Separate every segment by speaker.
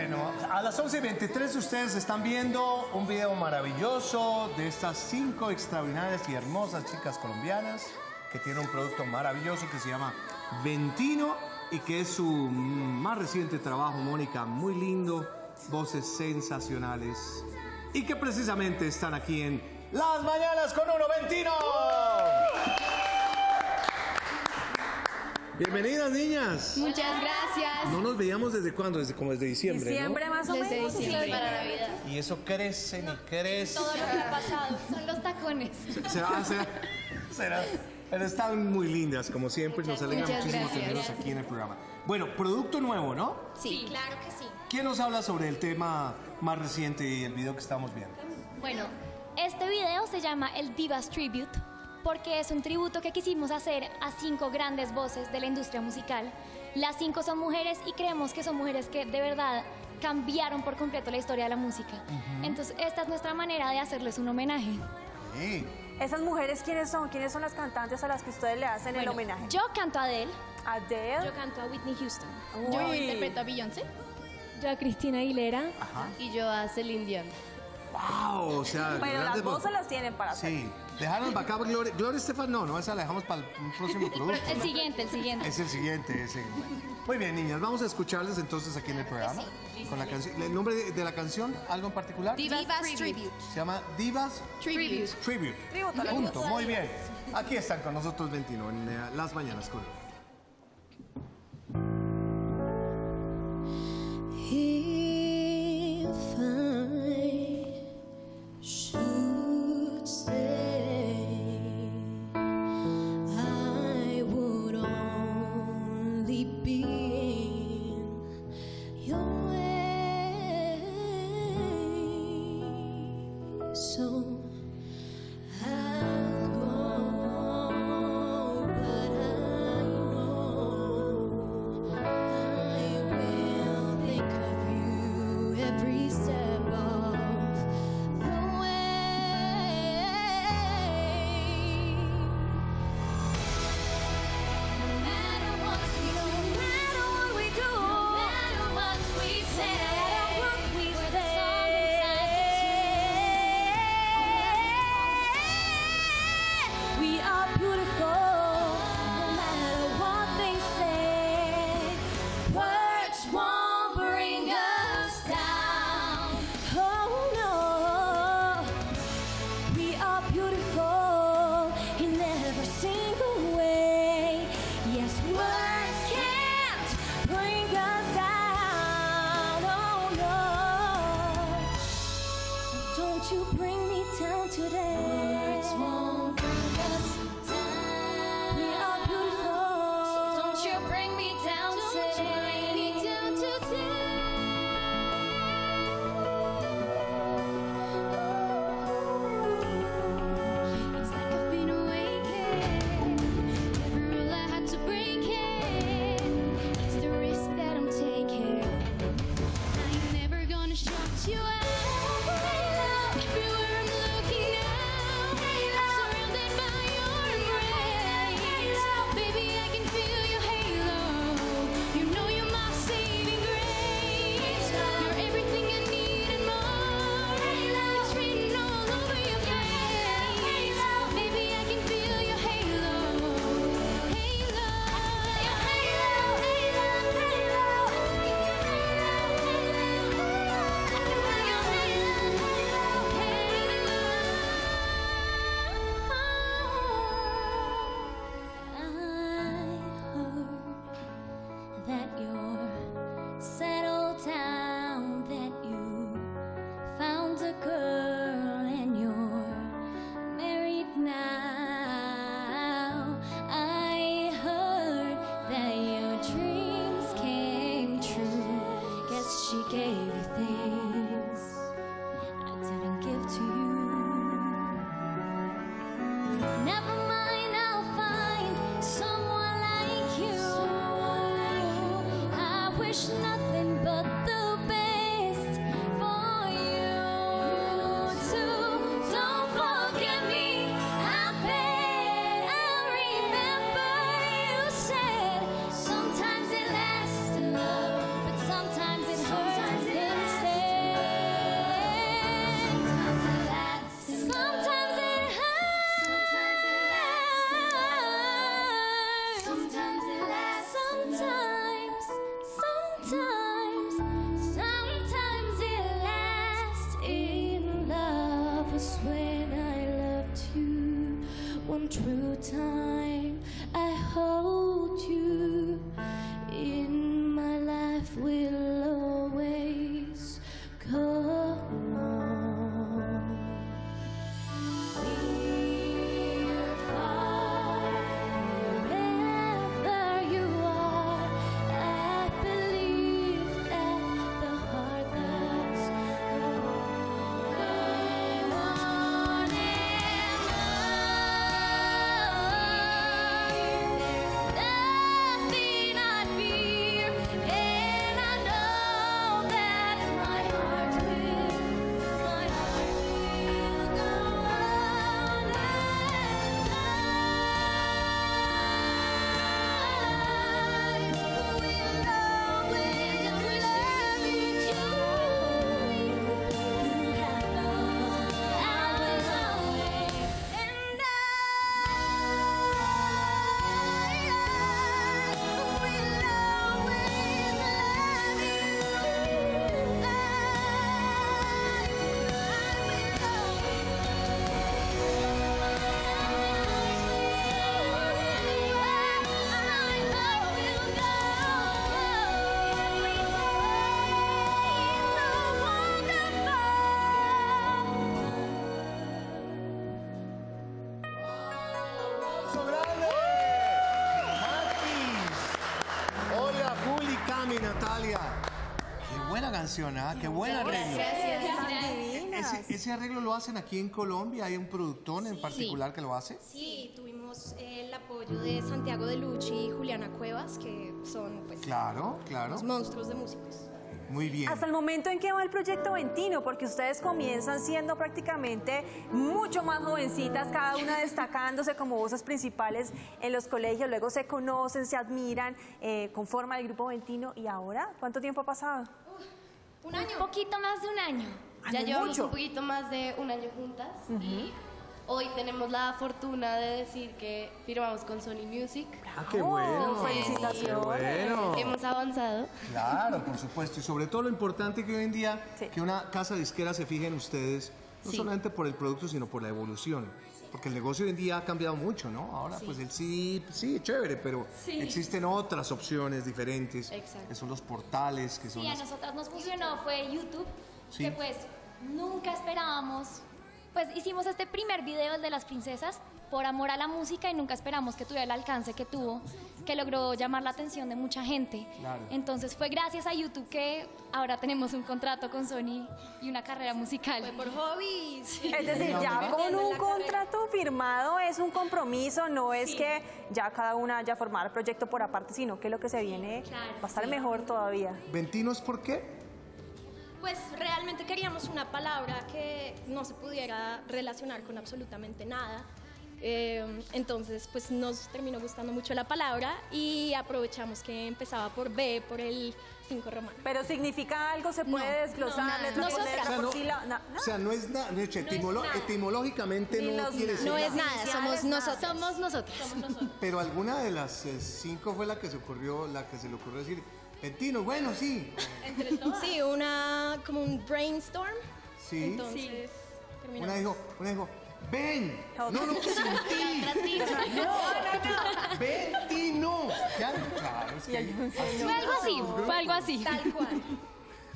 Speaker 1: Bueno, a las 11.23 ustedes están viendo un video maravilloso de estas cinco extraordinarias y hermosas chicas colombianas que tienen un producto maravilloso que se llama Ventino y que es su más reciente trabajo, Mónica, muy lindo, voces sensacionales y que precisamente están aquí en Las Mañanas con Uno Ventino. Bienvenidas niñas.
Speaker 2: Muchas gracias.
Speaker 1: No nos veíamos desde cuándo, desde como desde diciembre,
Speaker 3: Diciembre
Speaker 1: ¿no?
Speaker 3: más o
Speaker 2: Desde
Speaker 3: menos.
Speaker 2: diciembre para Navidad.
Speaker 1: Y eso crece y crece.
Speaker 2: Todo lo que ha pasado son los tacones.
Speaker 1: Será, será, será. Pero están muy lindas, como siempre. Nos alegra
Speaker 2: muchas
Speaker 1: muchísimo
Speaker 2: gracias.
Speaker 1: tenerlos aquí en el programa. Bueno, producto nuevo, ¿no?
Speaker 2: Sí, claro que sí.
Speaker 1: ¿Quién nos habla sobre el tema más reciente y el video que estamos viendo?
Speaker 4: Bueno, este video se llama el Divas Tribute porque es un tributo que quisimos hacer a cinco grandes voces de la industria musical. Las cinco son mujeres y creemos que son mujeres que de verdad cambiaron por completo la historia de la música. Entonces, esta es nuestra manera de hacerles un homenaje.
Speaker 1: Sí.
Speaker 3: Esas mujeres, ¿quiénes son? ¿Quiénes son las cantantes a las que ustedes le hacen el
Speaker 4: Bueno,
Speaker 3: homenaje?
Speaker 4: Yo canto a Adele,
Speaker 3: Adele.
Speaker 2: Yo canto a Whitney Houston.
Speaker 3: Yo
Speaker 2: Yo
Speaker 3: Uy.
Speaker 2: interpreto a Beyoncé.
Speaker 5: Yo a Cristina Aguilera.
Speaker 2: Y yo a Celine Dion.
Speaker 1: ¡Wow! O sea,
Speaker 3: Pero las voces las tienen para hacer.
Speaker 1: Dejaron para acá Gloria, Gloria Estefan, no, no, esa la dejamos para el próximo producto.
Speaker 4: el siguiente, el siguiente.
Speaker 1: Es el siguiente, ese. Muy bien, niñas, vamos a escucharles entonces aquí en el programa. Con la canción. ¿El nombre de, de la canción? ¿Algo en particular?
Speaker 2: Divas, Tribute.
Speaker 1: Se llama Divas
Speaker 2: Tribute.
Speaker 1: Tribute.
Speaker 3: La
Speaker 1: Punto, muy bien. Aquí están con nosotros 21 en eh, Las Mañanas con Krishna. Natalia. Qué buena canción, ¿ah? Qué buen arreglo. Ese, ese arreglo lo hacen aquí en Colombia. ¿Hay un productor en particular que lo hace?
Speaker 2: Sí, tuvimos el apoyo de Santiago de Lucci y Juliana Cuevas, que son pues,
Speaker 1: Claro, claro.
Speaker 2: los monstruos de músicos.
Speaker 1: Muy bien.
Speaker 3: Hasta el momento en que va el proyecto Ventino, porque ustedes comienzan siendo prácticamente mucho más jovencitas, cada una destacándose como voces principales en los colegios, luego se conocen, se admiran, eh, conforman el grupo Ventino. ¿Y ahora? ¿Cuánto tiempo ha pasado?
Speaker 4: Un año. Un poquito más de un año.
Speaker 3: Ah,
Speaker 6: Ya llevamos
Speaker 3: mucho.
Speaker 6: un poquito más de un año juntas y hoy tenemos la fortuna de decir que firmamos con Sony Music.
Speaker 1: Ah, qué
Speaker 3: Oh,
Speaker 1: bueno.
Speaker 3: felicitaciones.
Speaker 1: Qué bueno.
Speaker 6: Hemos avanzado.
Speaker 1: Claro, por supuesto. Y sobre todo lo importante que hoy en día
Speaker 3: Sí.
Speaker 1: que una casa disquera se fije en ustedes, no
Speaker 6: Sí.
Speaker 1: solamente por el producto, sino por la evolución. Porque el negocio hoy en día ha cambiado mucho, ¿no? Ahora, pues el CD, sí, chévere, pero existen otras opciones diferentes.
Speaker 6: Exacto.
Speaker 1: Que son los portales, que son
Speaker 4: Sí, a
Speaker 1: las-
Speaker 4: nosotras nos funcionó fue YouTube,
Speaker 1: Sí.
Speaker 4: que pues nunca esperábamos. Pues hicimos este primer video, el de las princesas, por amor a la música y nunca esperamos que tuviera el alcance que tuvo, que logró llamar la atención de mucha gente.
Speaker 1: Claro.
Speaker 4: Entonces fue gracias a YouTube que ahora tenemos un contrato con Sony y una carrera musical.
Speaker 2: Fue por hobbies.
Speaker 3: Es decir, ya con un contrato firmado es un compromiso, no es que ya cada una haya formado el proyecto por aparte, sino que lo que se viene
Speaker 4: claro,
Speaker 3: va a estar mejor todavía.
Speaker 1: ¿Ventinos por qué?
Speaker 2: Pues realmente queríamos una palabra que no se pudiera relacionar con absolutamente nada. Eh, entonces, pues nos terminó gustando mucho la palabra y aprovechamos que empezaba por B, por el 5 romano.
Speaker 3: Pero significa algo, se puede desglosar
Speaker 2: no, nosotras.
Speaker 3: letra,
Speaker 1: O sea, no,
Speaker 3: no.
Speaker 1: o sea, no es nada, etimolo-
Speaker 2: nada.
Speaker 1: etimológicamente
Speaker 3: Ni
Speaker 1: no quiere decir
Speaker 2: No es
Speaker 1: nada.
Speaker 2: nada, somos nosotros.
Speaker 6: Somos nosotros.
Speaker 1: Pero alguna de las eh, cinco fue la que se ocurrió, la que se le ocurrió decir, Ventinos, bueno, sí.
Speaker 2: Sí, una como un brainstorm.
Speaker 1: Sí.
Speaker 2: Entonces, terminamos.
Speaker 1: Una dijo, una dijo, ven.
Speaker 3: Ok.
Speaker 1: No, no, sin ti. O sea, no, no, Ventino. Ya, claro, es que así-
Speaker 4: Fue algo así, fue algo así.
Speaker 2: Tal cual.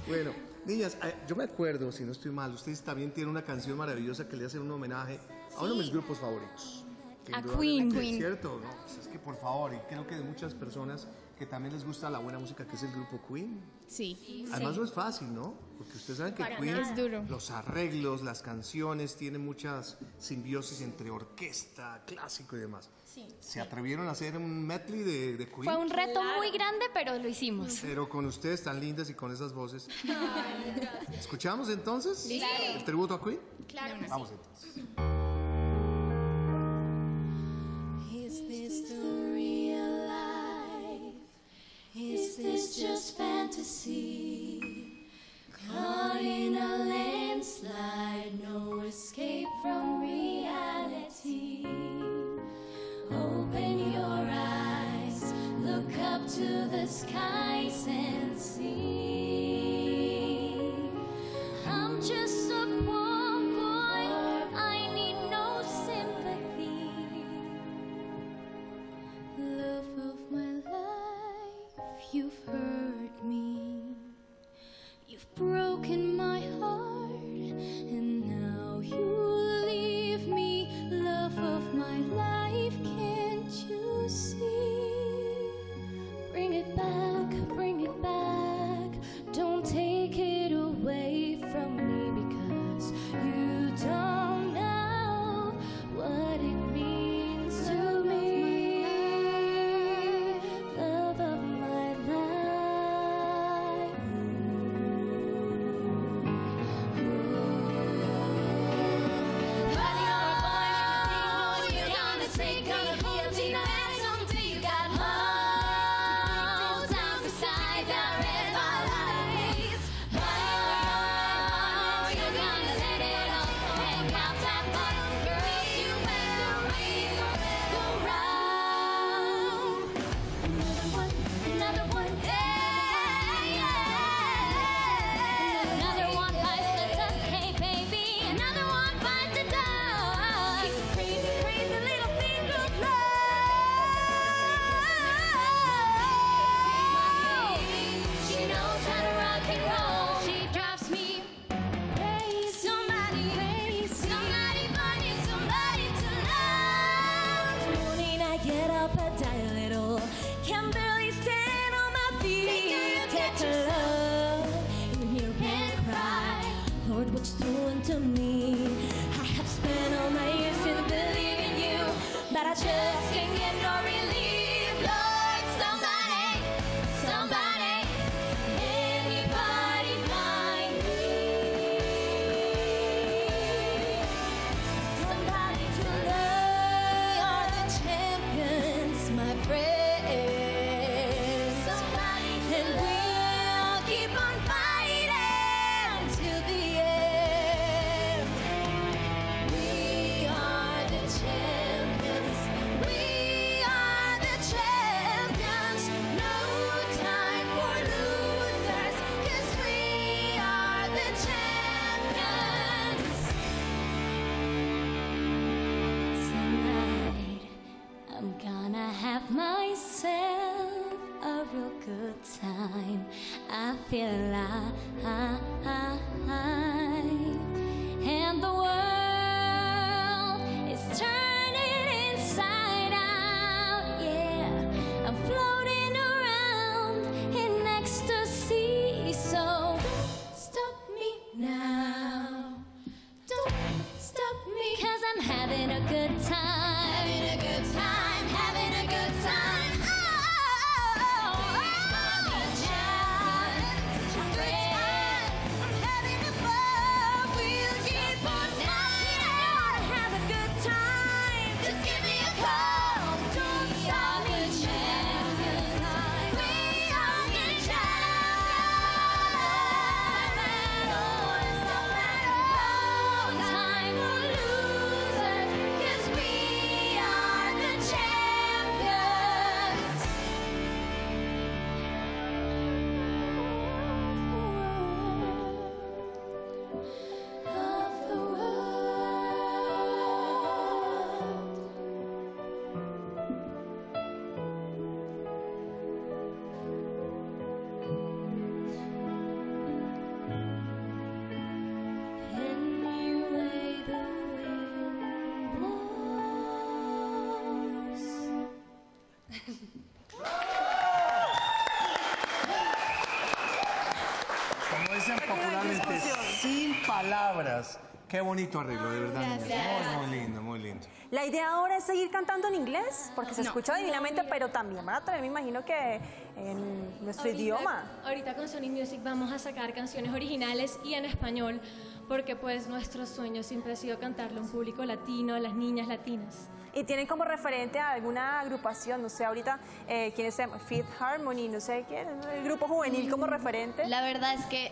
Speaker 1: Bueno, niñas, eh, yo me acuerdo, si no estoy mal, ustedes también tienen una canción maravillosa que le hacen un homenaje a uno de mis grupos favoritos. que
Speaker 4: A Queen.
Speaker 1: es ¿Cierto? No, pues es que por favor, y creo que de muchas personas que también les gusta la buena música, que es el grupo Queen.
Speaker 6: Sí.
Speaker 1: Además no es fácil, ¿no? Porque ustedes saben que
Speaker 2: Para
Speaker 1: Queen.
Speaker 2: Es
Speaker 6: duro.
Speaker 1: los arreglos, las canciones, tienen muchas simbiosis entre orquesta, clásico y demás. Se atrevieron a hacer un medley de, de Queen.
Speaker 4: Fue un reto muy grande, pero lo hicimos.
Speaker 1: Pero con ustedes tan lindas y con esas voces. ¿Escuchamos entonces? ¿El tributo a Queen?
Speaker 2: Claro.
Speaker 1: Vamos entonces. You've broken my heart. I'm gonna have myself a real good time. I feel alive,
Speaker 6: Qué bonito arreglo, de verdad. niñas. Muy, muy lindo, muy lindo.
Speaker 3: La idea ahora es seguir cantando en inglés, porque se escucha divinamente, pero también van a traer, me imagino que en nuestro
Speaker 5: Ahorita-
Speaker 3: idioma.
Speaker 5: Ahorita con Sony Music vamos a sacar canciones originales y en español, porque pues nuestro sueño siempre ha sido cantarle a un público latino, a las niñas latinas.
Speaker 3: Y tienen como referente a alguna agrupación, no sé, ahorita, eh, ¿quién es? Fifth Harmony, no sé quién, el grupo juvenil como referente.
Speaker 2: La verdad es que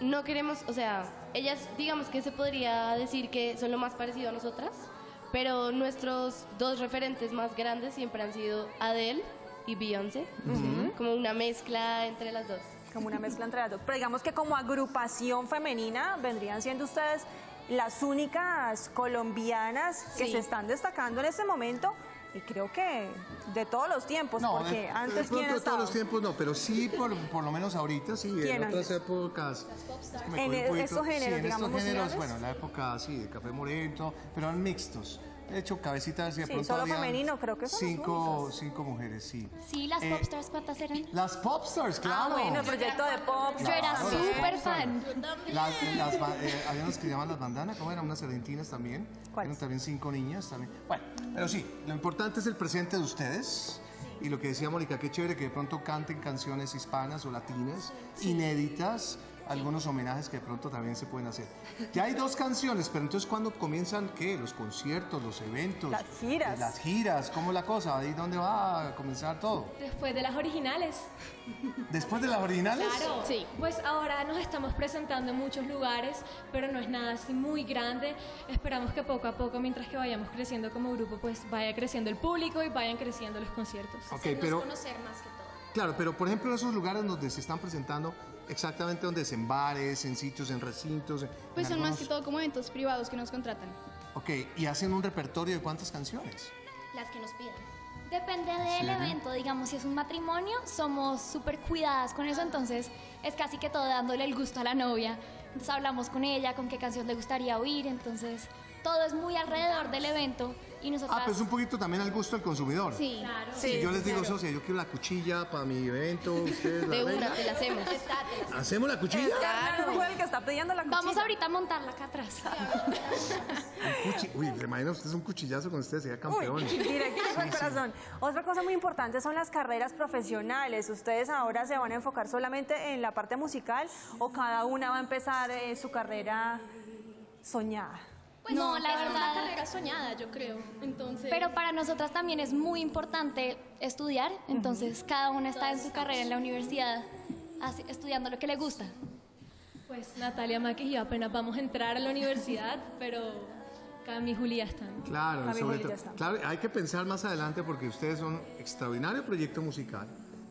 Speaker 2: no queremos, o sea, ellas digamos que se podría decir que son lo más parecido a nosotras, pero nuestros dos referentes más grandes siempre han sido Adele y Beyoncé, como una mezcla entre las dos.
Speaker 3: como una mezcla entre las dos. Pero digamos que como agrupación femenina vendrían siendo ustedes las únicas colombianas que
Speaker 2: Sí.
Speaker 3: se están destacando en este momento y creo que de todos los tiempos, porque
Speaker 6: de-
Speaker 3: antes
Speaker 6: de
Speaker 3: quién
Speaker 6: de todos los tiempos no, pero sí por, por lo menos ahorita, sí,
Speaker 3: ¿Quién
Speaker 6: en otras épocas. es que
Speaker 3: En e-
Speaker 6: poquito-
Speaker 3: estos géneros,
Speaker 6: sí, en
Speaker 3: digamos,
Speaker 6: estos géneros, bueno, la época sí, de Café Moreno, pero eran mixtos. De hecho, cabecitas de
Speaker 3: Sí,
Speaker 6: pronto
Speaker 3: solo femenino, creo que son
Speaker 6: cinco, cinco mujeres, sí.
Speaker 4: Sí, las
Speaker 6: Eh,
Speaker 4: popstars, ¿cuántas eran?
Speaker 6: Las popstars, claro.
Speaker 3: Ah, bueno, el proyecto de pop.
Speaker 4: Yo era
Speaker 6: Claro,
Speaker 4: súper fan.
Speaker 6: Las, las eh, había unas que se llaman las bandanas, ¿cómo eran? Unas argentinas también. Eran también cinco niñas también. Bueno, pero sí, lo importante es el presente de ustedes. Y lo que decía Mónica, qué chévere que de pronto canten canciones hispanas o latinas, inéditas, algunos homenajes que de pronto también se pueden hacer. Ya hay dos canciones, pero entonces ¿cuándo comienzan qué? Los conciertos, los eventos.
Speaker 3: Las giras.
Speaker 6: Las giras, ¿cómo la cosa? ¿Ahí dónde va a comenzar todo?
Speaker 5: Después de las originales.
Speaker 6: Después de las originales.
Speaker 5: Claro.
Speaker 2: Sí.
Speaker 5: Pues ahora nos estamos presentando en muchos lugares, pero no es nada así muy grande. Esperamos que poco a poco, mientras que vayamos creciendo como grupo, pues vaya creciendo el público y vayan creciendo los conciertos.
Speaker 6: Ok, pero...
Speaker 7: conocer más que todo.
Speaker 6: Claro, pero por ejemplo en esos lugares donde se están presentando, exactamente donde es en bares, en sitios, en recintos. en-
Speaker 8: Pues
Speaker 6: en
Speaker 8: son más
Speaker 6: algunos-
Speaker 8: que todo como eventos privados que nos contratan.
Speaker 6: Ok, y hacen un repertorio de cuántas canciones.
Speaker 7: Las que nos pidan.
Speaker 4: Depende del evento, digamos, si es un matrimonio, somos súper cuidadas con eso, entonces es casi que todo dándole el gusto a la novia. Entonces hablamos con ella, con qué canción le gustaría oír, entonces todo es muy alrededor del evento y nosotras...
Speaker 6: Ah, pues un poquito también al gusto del consumidor.
Speaker 8: Sí.
Speaker 6: Si yo les digo, socia, yo quiero la cuchilla para mi evento, ustedes la
Speaker 2: De una, te la hacemos.
Speaker 6: ¿Hacemos la cuchilla?
Speaker 3: Claro, fue el que está pidiendo la cuchilla.
Speaker 4: Vamos ahorita a montarla acá atrás.
Speaker 6: Uy, le imagino usted es un cuchillazo con ustedes, sería campeón.
Speaker 3: directo al corazón. Otra cosa muy importante son las carreras profesionales. ¿Ustedes ahora se van a enfocar solamente en la parte musical o cada una va a empezar eh, su carrera soñada?
Speaker 4: Pues no, la
Speaker 7: es una
Speaker 4: verdad...
Speaker 7: carrera soñada, yo creo. Entonces,
Speaker 4: Pero para nosotras también es muy importante estudiar, entonces cada una está en su carrera en la universidad así- estudiando lo que le gusta.
Speaker 5: Pues Natalia Maquis y yo apenas vamos a entrar a la universidad, pero Cami y Julia están.
Speaker 6: Claro,
Speaker 3: Cami
Speaker 6: sobre todo. Claro, hay que pensar más adelante porque ustedes son un extraordinario proyecto musical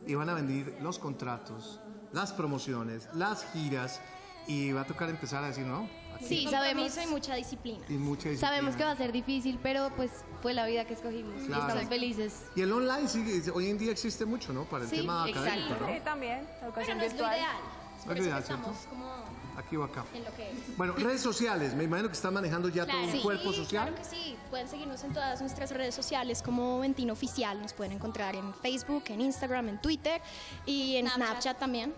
Speaker 6: y van a vender los contratos, las promociones, las giras y va a tocar empezar a decir, ¿no? Aquí
Speaker 2: Sí, sabemos,
Speaker 7: compromiso y mucha disciplina.
Speaker 6: y mucha disciplina.
Speaker 2: sabemos que va a ser difícil, pero pues fue la vida que escogimos. y
Speaker 6: Claro.
Speaker 2: estamos felices.
Speaker 6: Y el online sigue, hoy en día existe mucho, ¿no? Para el
Speaker 2: Sí,
Speaker 6: tema académico,
Speaker 2: exacto.
Speaker 6: ¿no?
Speaker 3: Sí, también,
Speaker 7: Pero
Speaker 3: educación
Speaker 7: no es lo
Speaker 3: virtual.
Speaker 7: ideal. Por
Speaker 6: es
Speaker 7: eso
Speaker 6: ideal,
Speaker 7: que estamos como
Speaker 6: Aquí o acá.
Speaker 7: en lo que es.
Speaker 6: Bueno, redes sociales, me imagino que están manejando ya todo un
Speaker 7: Sí,
Speaker 6: cuerpo social.
Speaker 7: Claro que sí. Pueden seguirnos en todas nuestras redes sociales como Ventino Oficial. Nos pueden encontrar en Facebook, en Instagram, en Twitter y en
Speaker 4: Snapchat.
Speaker 7: Snapchat, también.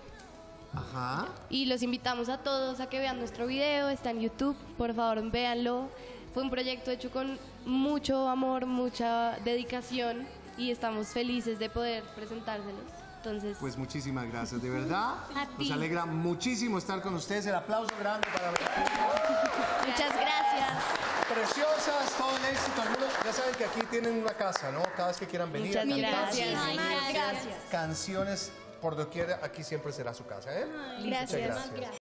Speaker 6: Ajá.
Speaker 2: Y los invitamos a todos a que vean nuestro video, está en YouTube, por favor véanlo. Fue un proyecto hecho con mucho amor, mucha dedicación y estamos felices de poder presentárselos. Entonces,
Speaker 6: Pues muchísimas gracias, de verdad.
Speaker 2: A
Speaker 6: Nos alegra muchísimo estar con ustedes. El aplauso grande para
Speaker 2: muchas gracias.
Speaker 6: Preciosas, todo el éxito. Ya saben que aquí tienen una casa, ¿no? Cada vez que quieran venir
Speaker 2: Muchas
Speaker 6: a cantar
Speaker 2: gracias.
Speaker 4: Ay, gracias.
Speaker 6: canciones por doquier, aquí siempre será su casa, ¿eh?
Speaker 2: Gracias.
Speaker 6: Muchas gracias.